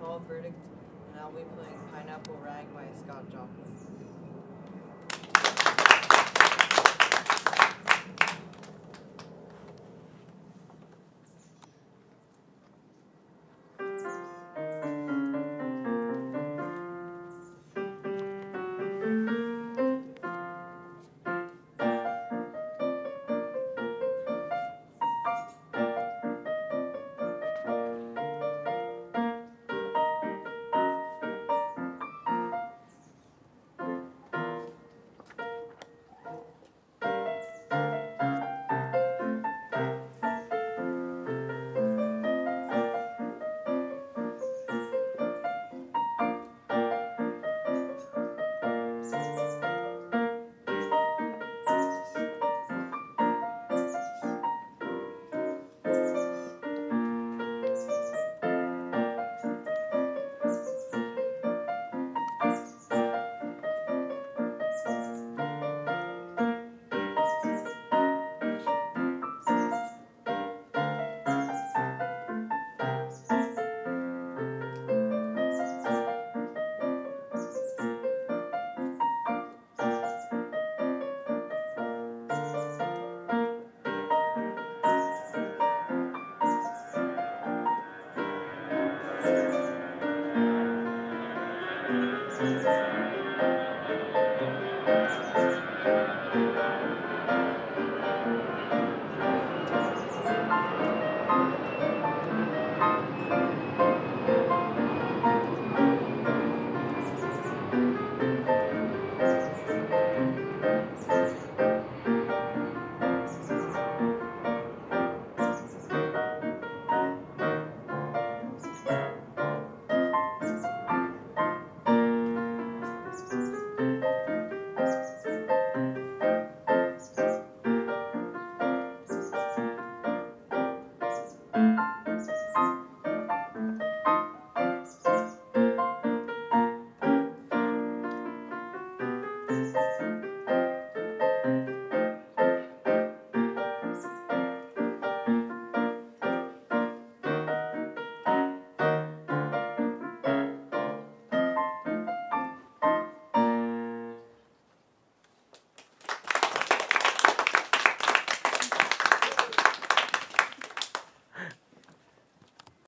Paul Verdict, and I'll be playing Pineapple Rag by Scott Joplin. Thank you.